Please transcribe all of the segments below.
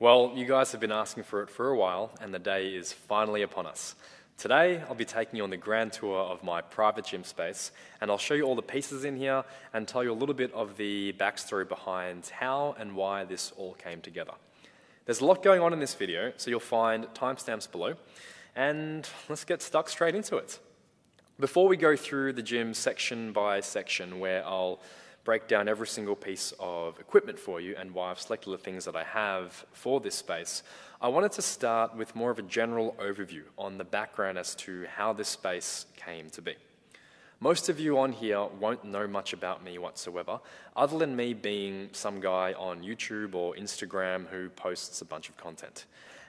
Well, you guys have been asking for it for a while, and the day is finally upon us. Today, I'll be taking you on the grand tour of my private gym space, and I'll show you all the pieces in here and tell you a little bit of the backstory behind how and why this all came together. There's a lot going on in this video, so you'll find timestamps below, and let's get stuck straight into it. Before we go through the gym section by section, where I'll break down every single piece of equipment for you and why I've selected the things that I have for this space, I wanted to start with more of a general overview on the background as to how this space came to be. Most of you on here won't know much about me whatsoever, other than me being some guy on YouTube or Instagram who posts a bunch of content.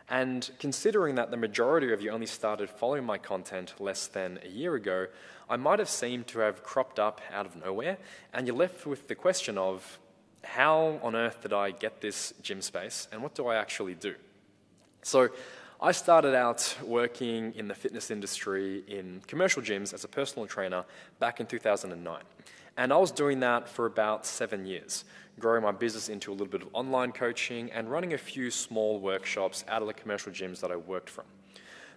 And considering that the majority of you only started following my content less than a year ago, I might have seemed to have cropped up out of nowhere, and you're left with the question of how on earth did I get this gym space, and what do I actually do? So, I started out working in the fitness industry in commercial gyms as a personal trainer back in 2009. And I was doing that for about seven years growing my business into a little bit of online coaching, and running a few small workshops out of the commercial gyms that I worked from.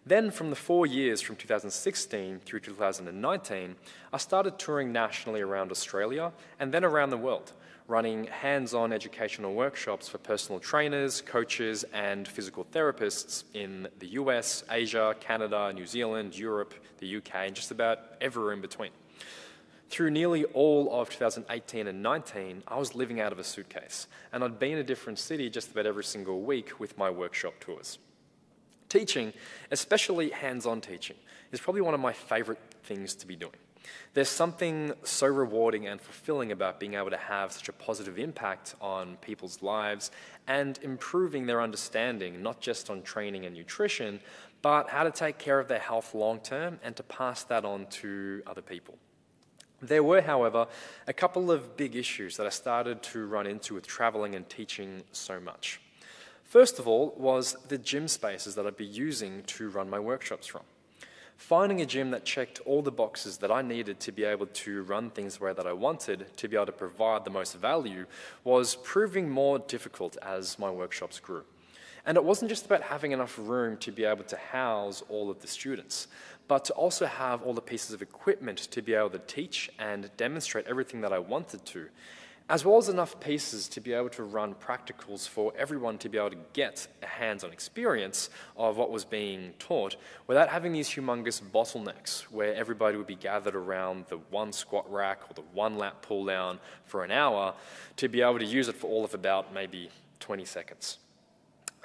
Then, from the four years from 2016 through 2019, I started touring nationally around Australia and then around the world, running hands on educational workshops for personal trainers, coaches, and physical therapists in the US, Asia, Canada, New Zealand, Europe, the UK, and just about everywhere in between. Through nearly all of 2018 and 19, I was living out of a suitcase, and I'd be in a different city just about every single week with my workshop tours. Teaching, especially hands on teaching, is probably one of my favorite things to be doing. There's something so rewarding and fulfilling about being able to have such a positive impact on people's lives and improving their understanding, not just on training and nutrition, but how to take care of their health long term and to pass that on to other people. There were, however, a couple of big issues that I started to run into with traveling and teaching so much. First of all was the gym spaces that I'd be using to run my workshops from. Finding a gym that checked all the boxes that I needed to be able to run things the way that I wanted, to be able to provide the most value, was proving more difficult as my workshops grew. And it wasn't just about having enough room to be able to house all of the students, but to also have all the pieces of equipment to be able to teach and demonstrate everything that I wanted to, as well as enough pieces to be able to run practicals for everyone to be able to get a hands-on experience of what was being taught without having these humongous bottlenecks where everybody would be gathered around the one squat rack or the one lat pull down for an hour to be able to use it for all of about maybe 20 seconds.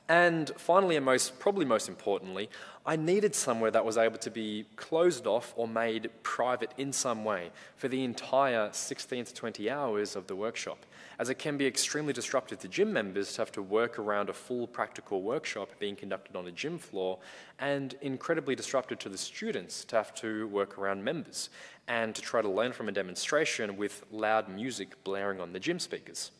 And finally, and most, probably most importantly, I needed somewhere that was able to be closed off or made private in some way for the entire 16 to 20 hours of the workshop, as it can be extremely disruptive to gym members to have to work around a full practical workshop being conducted on a gym floor, and incredibly disruptive to the students to have to work around members and to try to learn from a demonstration with loud music blaring on the gym speakers.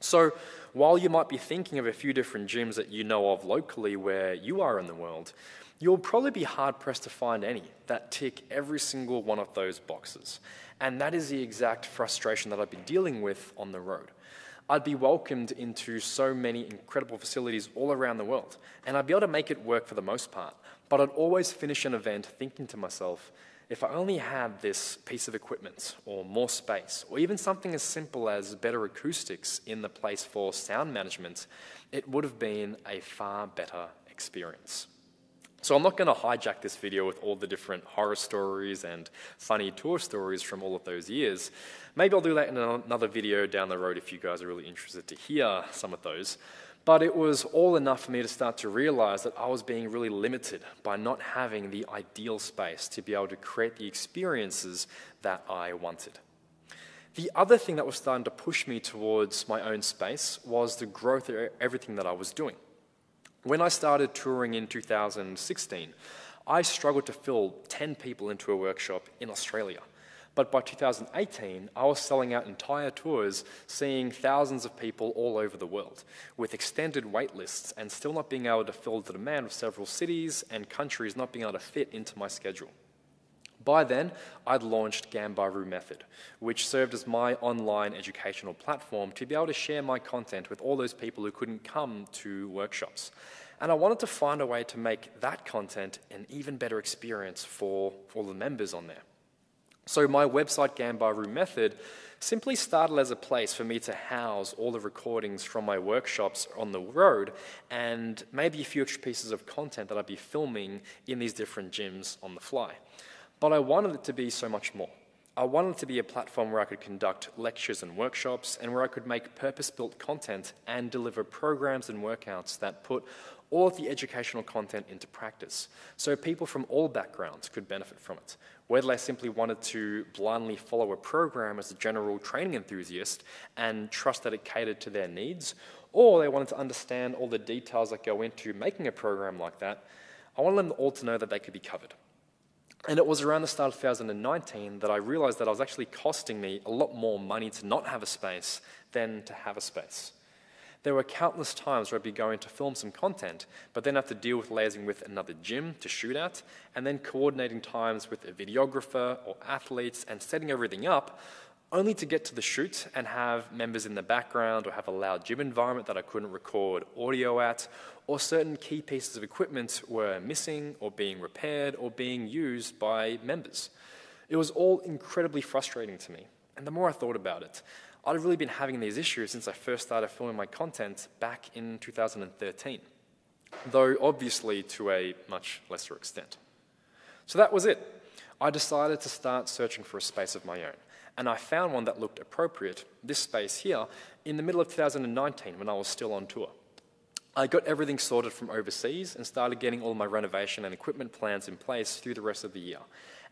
So, while you might be thinking of a few different gyms that you know of locally where you are in the world, you'll probably be hard pressed to find any that tick every single one of those boxes. And that is the exact frustration that I've been dealing with on the road. I'd be welcomed into so many incredible facilities all around the world, and I'd be able to make it work for the most part. But I'd always finish an event thinking to myself, if I only had this piece of equipment or more space, or even something as simple as better acoustics in the place for sound management, it would have been a far better experience. So I'm not going to hijack this video with all the different horror stories and funny tour stories from all of those years. Maybe I'll do that in another video down the road if you guys are really interested to hear some of those. But it was all enough for me to start to realize that I was being really limited by not having the ideal space to be able to create the experiences that I wanted. The other thing that was starting to push me towards my own space was the growth of everything that I was doing. When I started touring in 2016, I struggled to fill 10 people into a workshop in Australia. But by 2018, I was selling out entire tours, seeing thousands of people all over the world, with extended wait lists and still not being able to fill the demand of several cities and countries not being able to fit into my schedule. By then, I'd launched Ganbaru Method, which served as my online educational platform to be able to share my content with all those people who couldn't come to workshops. And I wanted to find a way to make that content an even better experience for all the members on there. So my website, Ganbaru Method, simply started as a place for me to house all the recordings from my workshops on the road and maybe a few extra pieces of content that I'd be filming in these different gyms on the fly. But I wanted it to be so much more. I wanted it to be a platform where I could conduct lectures and workshops and where I could make purpose built content and deliver programs and workouts that put all of the educational content into practice so people from all backgrounds could benefit from it. Whether they simply wanted to blindly follow a program as a general training enthusiast and trust that it catered to their needs, or they wanted to understand all the details that go into making a program like that, I wanted them all to know that they could be covered. And it was around the start of 2019 that I realized that I was actually costing me a lot more money to not have a space than to have a space. There were countless times where I'd be going to film some content, but then have to deal with liaising with another gym to shoot at, and then coordinating times with a videographer or athletes and setting everything up, only to get to the shoot and have members in the background or have a loud gym environment that I couldn't record audio at, or certain key pieces of equipment were missing or being repaired or being used by members. It was all incredibly frustrating to me. And the more I thought about it, I'd really been having these issues since I first started filming my content back in 2013, though obviously to a much lesser extent. So that was it. I decided to start searching for a space of my own, and I found one that looked appropriate, this space here, in the middle of 2019 when I was still on tour. I got everything sorted from overseas and started getting all my renovation and equipment plans in place through the rest of the year.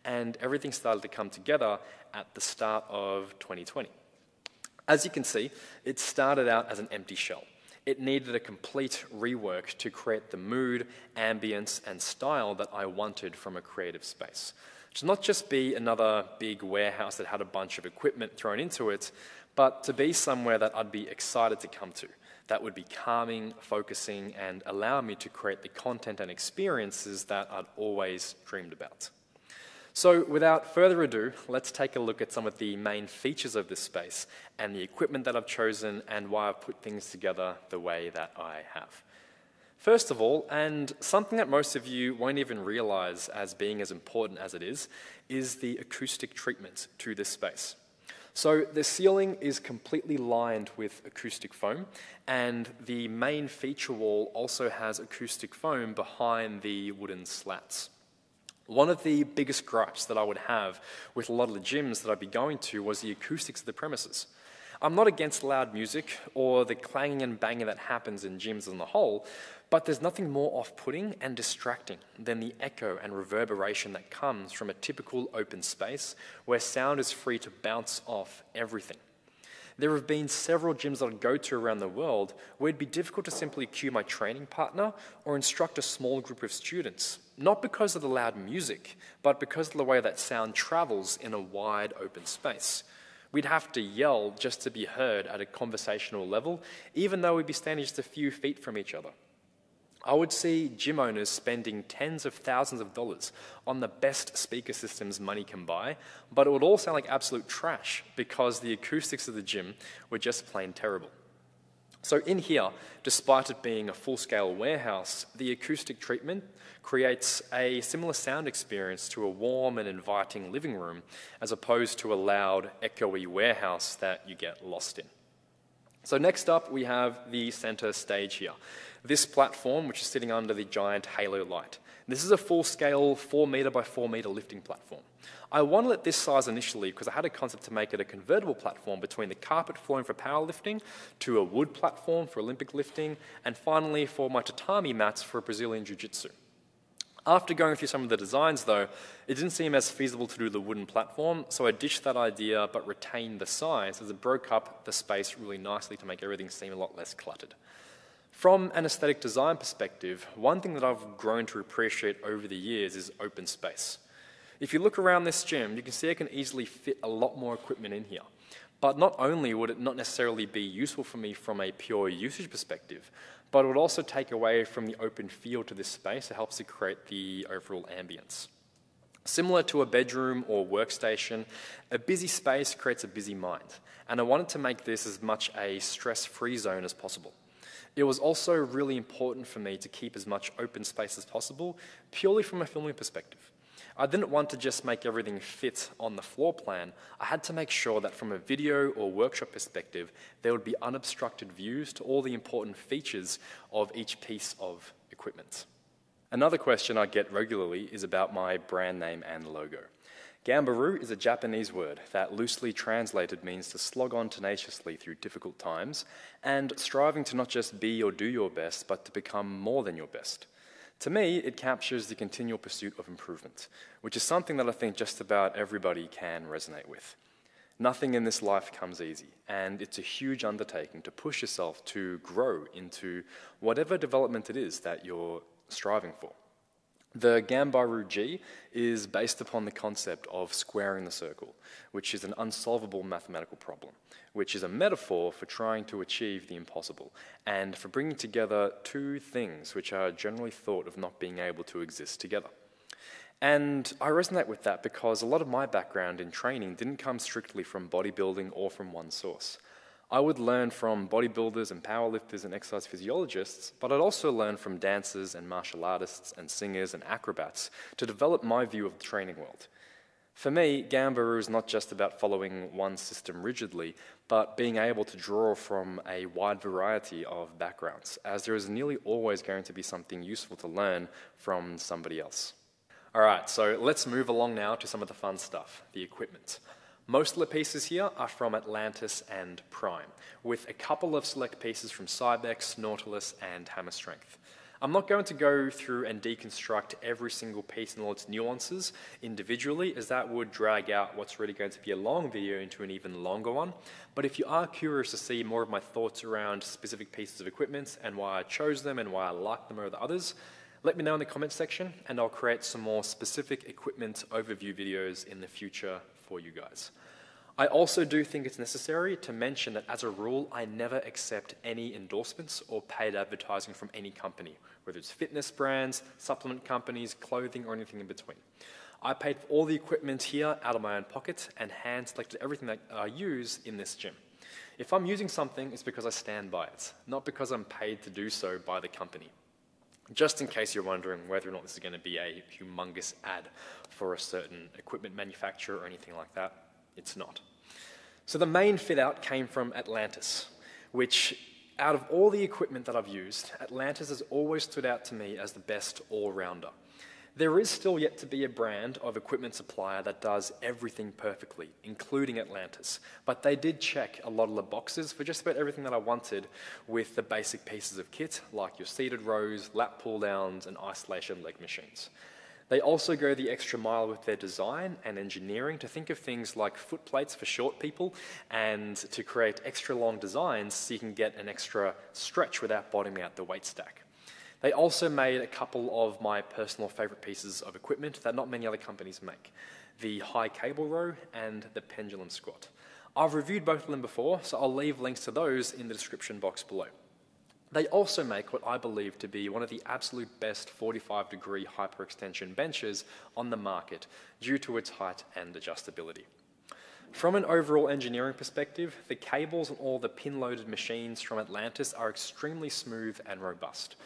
And everything started to come together at the start of 2020. As you can see, it started out as an empty shell. It needed a complete rework to create the mood, ambience, and style that I wanted from a creative space. To not just be another big warehouse that had a bunch of equipment thrown into it, but to be somewhere that I'd be excited to come to, that would be calming, focusing, and allow me to create the content and experiences that I'd always dreamed about. So without further ado, let's take a look at some of the main features of this space and the equipment that I've chosen and why I've put things together the way that I have. First of all, and something that most of you won't even realize as being as important as it is, is the acoustic treatment to this space. So the ceiling is completely lined with acoustic foam, and the main feature wall also has acoustic foam behind the wooden slats. One of the biggest gripes that I would have with a lot of the gyms that I'd be going to was the acoustics of the premises. I'm not against loud music or the clanging and banging that happens in gyms on the whole, but there's nothing more off putting and distracting than the echo and reverberation that comes from a typical open space where sound is free to bounce off everything. There have been several gyms that I go to around the world where it'd be difficult to simply cue my training partner or instruct a small group of students, not because of the loud music, but because of the way that sound travels in a wide open space. We'd have to yell just to be heard at a conversational level, even though we'd be standing just a few feet from each other. I would see gym owners spending tens of thousands of dollars on the best speaker systems money can buy, but it would all sound like absolute trash because the acoustics of the gym were just plain terrible. So, in here, despite it being a full scale warehouse, the acoustic treatment creates a similar sound experience to a warm and inviting living room as opposed to a loud, echoey warehouse that you get lost in. So, next up, we have the center stage here this platform, which is sitting under the giant halo light. This is a full-scale 4 meter by 4 meter lifting platform. I wanted it this size initially because I had a concept to make it a convertible platform between the carpet flooring for powerlifting to a wood platform for Olympic lifting, and finally for my tatami mats for Brazilian Jiu-Jitsu. After going through some of the designs though, it didn't seem as feasible to do the wooden platform, so I ditched that idea but retained the size as it broke up the space really nicely to make everything seem a lot less cluttered. From an aesthetic design perspective, one thing that I've grown to appreciate over the years is open space. If you look around this gym, you can see I can easily fit a lot more equipment in here. But not only would it not necessarily be useful for me from a pure usage perspective, but it would also take away from the open feel to this space. It helps to create the overall ambience. Similar to a bedroom or workstation, a busy space creates a busy mind, and I wanted to make this as much a stress-free zone as possible. It was also really important for me to keep as much open space as possible, purely from a filming perspective. I didn't want to just make everything fit on the floor plan. I had to make sure that from a video or workshop perspective, there would be unobstructed views to all the important features of each piece of equipment. Another question I get regularly is about my brand name and logo. Ganbaru is a Japanese word that loosely translated means to slog on tenaciously through difficult times and striving to not just be or do your best, but to become more than your best. To me, it captures the continual pursuit of improvement, which is something that I think just about everybody can resonate with. Nothing in this life comes easy, and it's a huge undertaking to push yourself to grow into whatever development it is that you're striving for. The Ganbaru G is based upon the concept of squaring the circle, which is an unsolvable mathematical problem, which is a metaphor for trying to achieve the impossible, and for bringing together two things which are generally thought of not being able to exist together. And I resonate with that because a lot of my background in training didn't come strictly from bodybuilding or from one source. I would learn from bodybuilders and powerlifters and exercise physiologists, but I'd also learn from dancers and martial artists and singers and acrobats to develop my view of the training world. For me, Ganbaru is not just about following one system rigidly, but being able to draw from a wide variety of backgrounds, as there is nearly always going to be something useful to learn from somebody else. All right, so let's move along now to some of the fun stuff, the equipment. Most of the pieces here are from Atlantis and Prime, with a couple of select pieces from Cybex, Nautilus, and Hammer Strength. I'm not going to go through and deconstruct every single piece and all its nuances individually, as that would drag out what's really going to be a long video into an even longer one. But if you are curious to see more of my thoughts around specific pieces of equipment and why I chose them and why I like them over the others, let me know in the comments section and I'll create some more specific equipment overview videos in the future for you guys. I also do think it's necessary to mention that as a rule, I never accept any endorsements or paid advertising from any company, whether it's fitness brands, supplement companies, clothing, or anything in between. I paid for all the equipment here out of my own pocket and hand selected everything that I use in this gym. If I'm using something, it's because I stand by it, not because I'm paid to do so by the company. Just in case you're wondering whether or not this is going to be a humongous ad for a certain equipment manufacturer or anything like that, it's not. So the main fit out came from Atlantis, which out of all the equipment that I've used, Atlantis has always stood out to me as the best all rounder. There is still yet to be a brand of equipment supplier that does everything perfectly, including Atlantis. But they did check a lot of the boxes for just about everything that I wanted with the basic pieces of kit, like your seated rows, lat pull downs, and isolation leg machines. They also go the extra mile with their design and engineering to think of things like foot plates for short people and to create extra long designs so you can get an extra stretch without bottoming out the weight stack. They also made a couple of my personal favorite pieces of equipment that not many other companies make the high cable row and the pendulum squat. I've reviewed both of them before, so I'll leave links to those in the description box below. They also make what I believe to be one of the absolute best 45 degree hyperextension benches on the market due to its height and adjustability. From an overall engineering perspective, the cables and all the pin-loaded machines from Atlantis are extremely smooth and robust.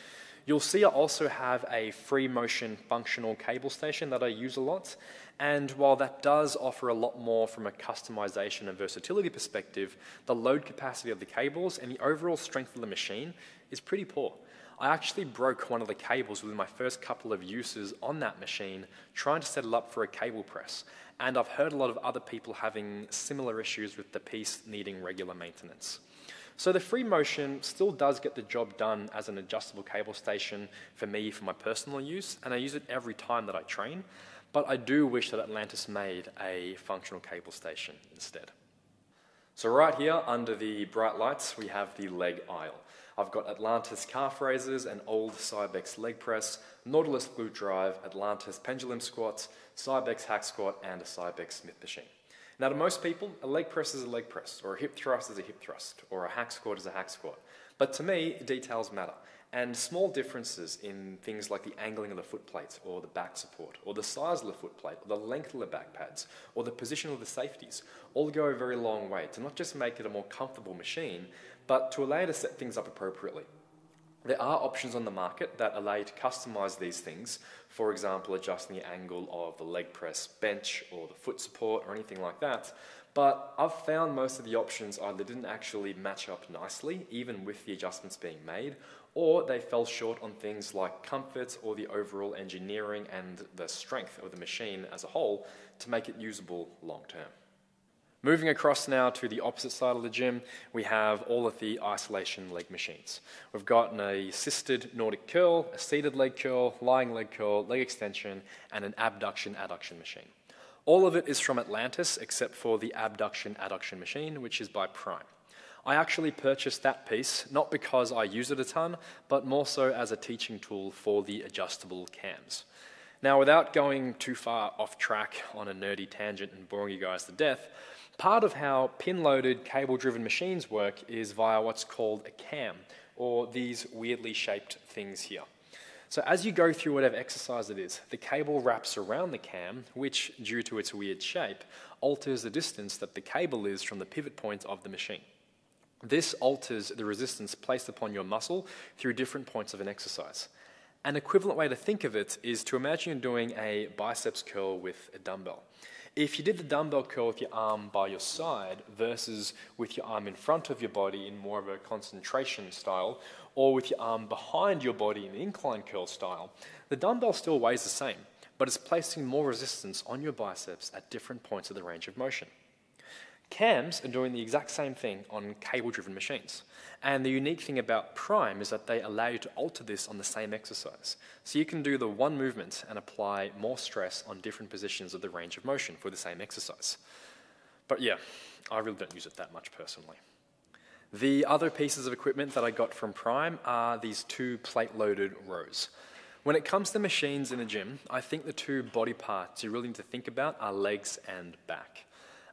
You'll see I also have a free motion functional cable station that I use a lot. And while that does offer a lot more from a customization and versatility perspective, the load capacity of the cables and the overall strength of the machine is pretty poor. I actually broke one of the cables within my first couple of uses on that machine trying to set it up for a cable press. And I've heard a lot of other people having similar issues with the piece needing regular maintenance. So the free motion still does get the job done as an adjustable cable station for me for my personal use, and I use it every time that I train, but I do wish that Atlantis made a functional cable station instead. So right here under the bright lights we have the leg aisle. I've got Atlantis calf raises, an old Cybex leg press, Nautilus glute drive, Atlantis pendulum squats, Cybex hack squat, and a Cybex Smith machine. Now, to most people, a leg press is a leg press, or a hip thrust is a hip thrust, or a hack squat is a hack squat. But to me, details matter. and small differences in things like the angling of the foot plate or the back support or the size of the foot plate or the length of the back pads or the position of the safeties all go a very long way to not just make it a more comfortable machine, but to allow you to set things up appropriately. There are options on the market that allow you to customize these things, for example, adjusting the angle of the leg press bench or the foot support or anything like that. But I've found most of the options either didn't actually match up nicely, even with the adjustments being made, or they fell short on things like comfort or the overall engineering and the strength of the machine as a whole to make it usable long term. Moving across now to the opposite side of the gym, we have all of the isolation leg machines. We've got an assisted Nordic curl, a seated leg curl, lying leg curl, leg extension, and an abduction adduction machine. All of it is from Atlantis except for the abduction adduction machine, which is by Prime. I actually purchased that piece not because I use it a ton, but more so as a teaching tool for the adjustable cams. Now, without going too far off track on a nerdy tangent and boring you guys to death, Part of how pin-loaded cable-driven machines work is via what's called a cam, or these weirdly shaped things here. So as you go through whatever exercise it is, the cable wraps around the cam, which, due to its weird shape, alters the distance that the cable is from the pivot point of the machine. This alters the resistance placed upon your muscle through different points of an exercise. An equivalent way to think of it is to imagine you're doing a biceps curl with a dumbbell. If you did the dumbbell curl with your arm by your side versus with your arm in front of your body in more of a concentration style, or with your arm behind your body in the incline curl style, the dumbbell still weighs the same, but it's placing more resistance on your biceps at different points of the range of motion. Cams are doing the exact same thing on cable driven machines. And the unique thing about Prime is that they allow you to alter this on the same exercise. So you can do the one movement and apply more stress on different positions of the range of motion for the same exercise. But yeah, I really don't use it that much personally. The other pieces of equipment that I got from Prime are these two plate loaded rows. When it comes to machines in a gym, I think the two body parts you really need to think about are legs and back.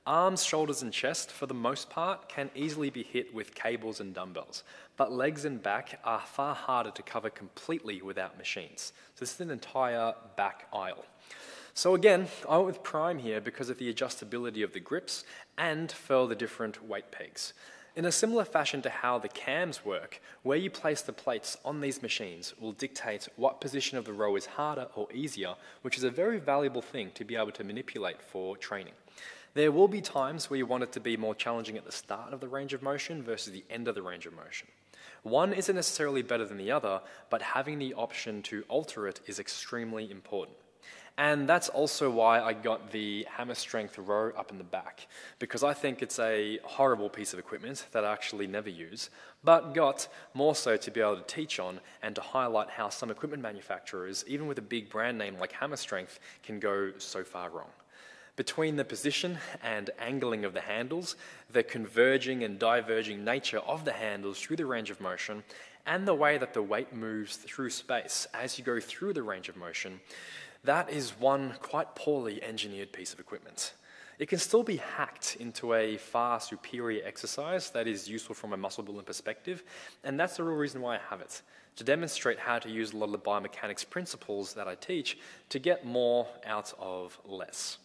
Arms, shoulders, and chest, for the most part, can easily be hit with cables and dumbbells, but legs and back are far harder to cover completely without machines. So this is an entire back aisle. So again, I went with Prime here because of the adjustability of the grips and for the different weight pegs. In a similar fashion to how the cams work, where you place the plates on these machines will dictate what position of the row is harder or easier, which is a very valuable thing to be able to manipulate for training. There will be times where you want it to be more challenging at the start of the range of motion versus the end of the range of motion. One isn't necessarily better than the other, but having the option to alter it is extremely important. And that's also why I got the hammer strength row up in the back, because I think it's a horrible piece of equipment that I actually never use, but got more so to be able to teach on and to highlight how some equipment manufacturers, even with a big brand name like Hammer Strength, can go so far wrong between the position and angling of the handles, the converging and diverging nature of the handles through the range of motion, and the way that the weight moves through space as you go through the range of motion, that is one quite poorly engineered piece of equipment. It can still be hacked into a far superior exercise that is useful from a muscle building perspective, and that's the real reason why I have it to demonstrate how to use a lot of the biomechanics principles that I teach to get more out of less.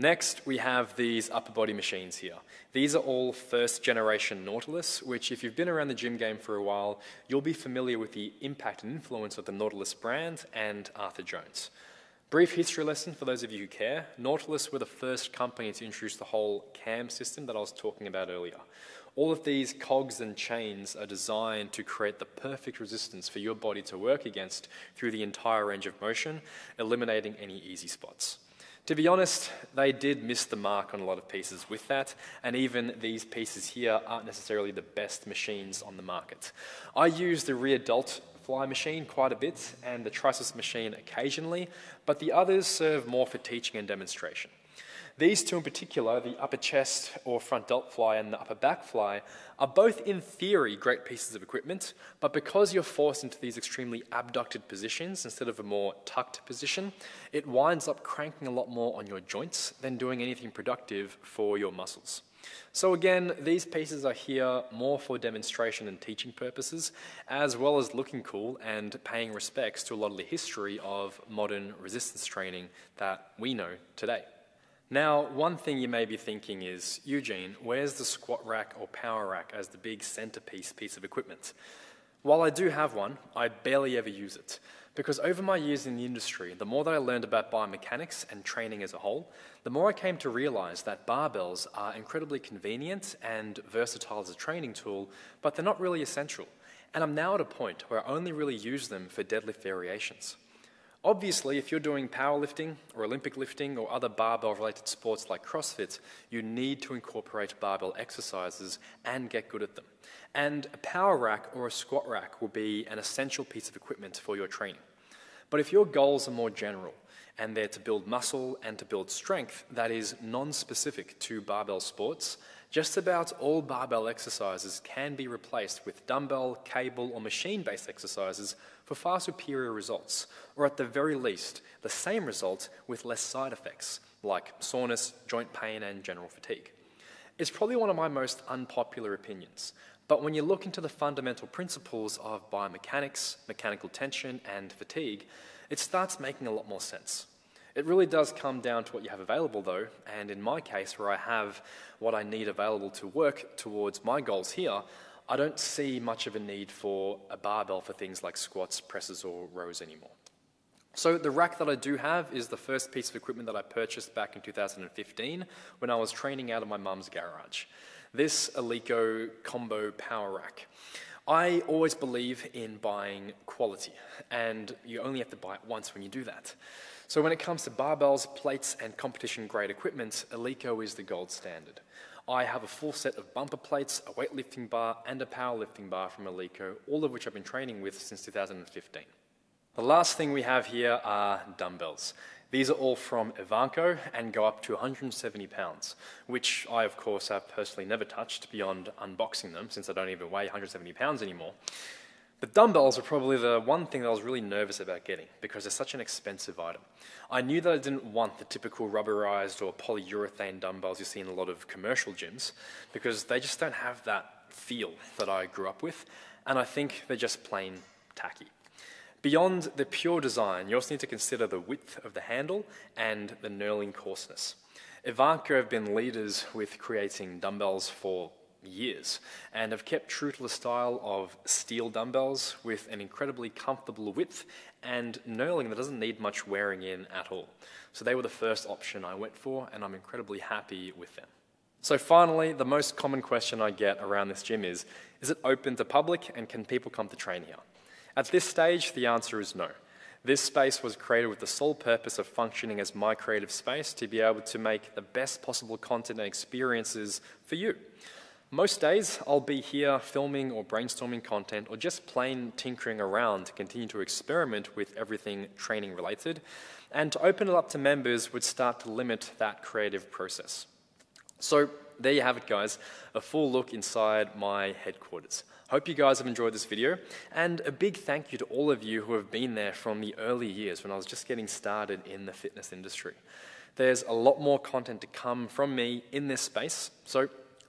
Next, we have these upper body machines here. These are all first generation Nautilus, which if you've been around the gym game for a while, you'll be familiar with the impact and influence of the Nautilus brand and Arthur Jones. Brief history lesson for those of you who care. Nautilus were the first company to introduce the whole CAM system that I was talking about earlier. All of these cogs and chains are designed to create the perfect resistance for your body to work against through the entire range of motion, eliminating any easy spots. To be honest, they did miss the mark on a lot of pieces with that, and even these pieces here aren't necessarily the best machines on the market. I use the rear delt fly machine quite a bit and the Triceps machine occasionally, but the others serve more for teaching and demonstration. These two in particular, the upper chest or front delt fly and the upper back fly, are both in theory great pieces of equipment, but because you're forced into these extremely abducted positions instead of a more tucked position, it winds up cranking a lot more on your joints than doing anything productive for your muscles. So again, these pieces are here more for demonstration and teaching purposes, as well as looking cool and paying respects to a lot of the history of modern resistance training that we know today. Now, one thing you may be thinking is, Eugene, where's the squat rack or power rack as the big centerpiece piece of equipment? While I do have one, I barely ever use it. Because over my years in the industry, the more that I learned about biomechanics and training as a whole, the more I came to realize that barbells are incredibly convenient and versatile as a training tool, but they're not really essential. And I'm now at a point where I only really use them for deadlift variations. Obviously, if you're doing powerlifting or Olympic lifting or other barbell related sports like CrossFit, you need to incorporate barbell exercises and get good at them. And a power rack or a squat rack will be an essential piece of equipment for your training. But if your goals are more general and they're to build muscle and to build strength that is non specific to barbell sports, just about all barbell exercises can be replaced with dumbbell, cable, or machine based exercises for far superior results, or at the very least, the same result with less side effects, like soreness, joint pain, and general fatigue. It's probably one of my most unpopular opinions, but when you look into the fundamental principles of biomechanics, mechanical tension, and fatigue, it starts making a lot more sense. It really does come down to what you have available, though, and in my case, where I have what I need available to work towards my goals here, I don't see much of a need for a barbell for things like squats, presses, or rows anymore. So the rack that I do have is the first piece of equipment that I purchased back in 2015 when I was training out of my mum's garage. This Eleiko Combo Power Rack. I always believe in buying quality, and you only have to buy it once when you do that. So when it comes to barbells, plates, and competition-grade equipment, Eleiko is the gold standard. I have a full set of bumper plates, a weightlifting bar, and a powerlifting bar from Eleiko, all of which I've been training with since 2015. The last thing we have here are dumbbells. These are all from Ivanko and go up to 170 pounds, which I, of course, have personally never touched beyond unboxing them since I don't even weigh 170 pounds anymore. But dumbbells are probably the one thing that I was really nervous about getting because they're such an expensive item. I knew that I didn't want the typical rubberized or polyurethane dumbbells you see in a lot of commercial gyms because they just don't have that feel that I grew up with, and I think they're just plain tacky. Beyond the pure design, you also need to consider the width of the handle and the knurling coarseness. Ivanko have been leaders with creating dumbbells for years and have kept true to the style of steel dumbbells with an incredibly comfortable width and knurling that doesn't need much wearing in at all. So they were the first option I went for and I'm incredibly happy with them. So finally, the most common question I get around this gym is, is it open to public and can people come to train here? At this stage, the answer is no. This space was created with the sole purpose of functioning as my creative space to be able to make the best possible content and experiences for you. Most days, I'll be here filming or brainstorming content or just plain tinkering around to continue to experiment with everything training related. And to open it up to members would start to limit that creative process. So there you have it, guys, a full look inside my headquarters. Hope you guys have enjoyed this video, and a big thank you to all of you who have been there from the early years when I was just getting started in the fitness industry. There's a lot more content to come from me in this space, so